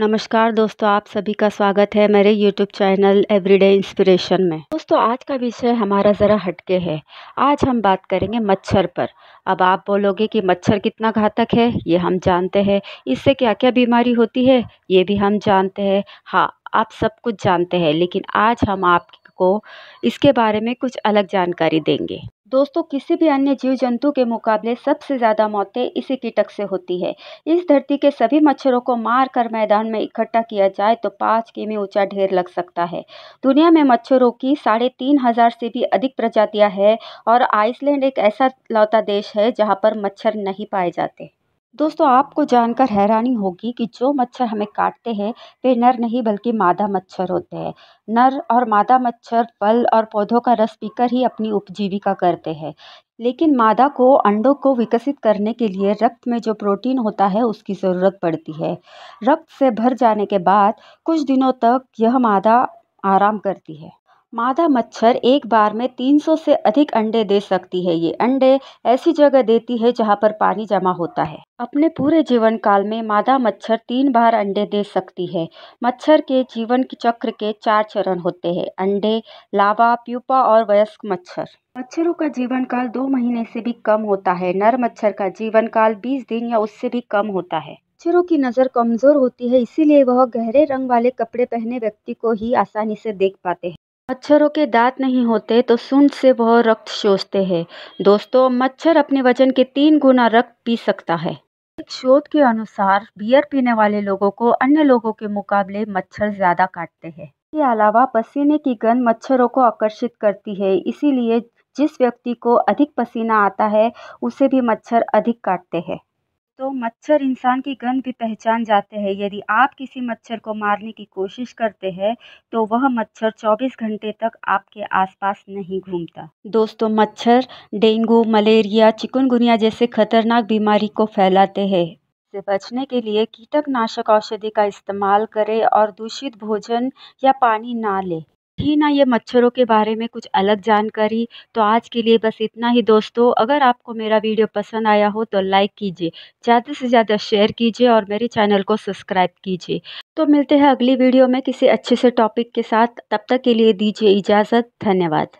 नमस्कार दोस्तों, आप सभी का स्वागत है मेरे यूट्यूब चैनल एवरीडे इंस्पिरेशन में। दोस्तों, आज का विषय हमारा ज़रा हटके है। आज हम बात करेंगे मच्छर पर। अब आप बोलोगे कि मच्छर कितना घातक है, ये हम जानते हैं। इससे क्या क्या बीमारी होती है, ये भी हम जानते हैं। हाँ आप सब कुछ जानते हैं, लेकिन आज हम आपको इसके बारे में कुछ अलग जानकारी देंगे। दोस्तों, किसी भी अन्य जीव जंतु के मुकाबले सबसे ज़्यादा मौतें इसी कीटक से होती है। इस धरती के सभी मच्छरों को मार कर मैदान में इकट्ठा किया जाए तो पाँच किमी ऊँचा ढेर लग सकता है। दुनिया में मच्छरों की साढ़े तीन हज़ार से भी अधिक प्रजातियाँ हैं और आइसलैंड एक ऐसा लौता देश है जहाँ पर मच्छर नहीं पाए जाते। दोस्तों, आपको जानकर हैरानी होगी कि जो मच्छर हमें काटते हैं, वे नर नहीं बल्कि मादा मच्छर होते हैं। नर और मादा मच्छर फल और पौधों का रस पीकर ही अपनी उपजीविका करते हैं। लेकिन मादा को, अंडों को विकसित करने के लिए रक्त में जो प्रोटीन होता है, उसकी ज़रूरत पड़ती है। रक्त से भर जाने के बाद, कुछ दिनों तक यह मादा आराम करती है। मादा मच्छर एक बार में 300 से अधिक अंडे दे सकती है। ये अंडे ऐसी जगह देती है जहाँ पर पानी जमा होता है। अपने पूरे जीवन काल में मादा मच्छर तीन बार अंडे दे सकती है। मच्छर के जीवन चक्र के चार चरण होते हैं, अंडे, लावा, प्यूपा और वयस्क मच्छर। मच्छरों का जीवन काल दो महीने से भी कम होता है। नर मच्छर का जीवन काल बीस दिन या उससे भी कम होता है। मच्छरों की नज़र कमज़ोर होती है, इसीलिए वह गहरे रंग वाले कपड़े पहने व्यक्ति को ही आसानी से देख पाते हैं। मच्छरों के दांत नहीं होते तो सूंड से वह रक्त शोषते हैं। दोस्तों, मच्छर अपने वज़न के तीन गुना रक्त पी सकता है। एक शोध के अनुसार बियर पीने वाले लोगों को अन्य लोगों के मुकाबले मच्छर ज़्यादा काटते हैं। इसके अलावा पसीने की गंध मच्छरों को आकर्षित करती है, इसीलिए जिस व्यक्ति को अधिक पसीना आता है, उसे भी मच्छर अधिक काटते हैं। तो मच्छर इंसान की गंध भी पहचान जाते हैं। यदि आप किसी मच्छर को मारने की कोशिश करते हैं तो वह मच्छर 24 घंटे तक आपके आसपास नहीं घूमता। दोस्तों, मच्छर, डेंगू, मलेरिया, चिकनगुनिया जैसे खतरनाक बीमारी को फैलाते हैं। से बचने के लिए कीटकनाशक औषधि का इस्तेमाल करें और दूषित भोजन या पानी ना लें। थी ना ये मच्छरों के बारे में कुछ अलग जानकारी। तो आज के लिए बस इतना ही दोस्तों। अगर आपको मेरा वीडियो पसंद आया हो तो लाइक कीजिए, ज़्यादा से ज़्यादा शेयर कीजिए और मेरे चैनल को सब्सक्राइब कीजिए। तो मिलते हैं अगली वीडियो में किसी अच्छे से टॉपिक के साथ। तब तक के लिए दीजिए इजाज़त। धन्यवाद।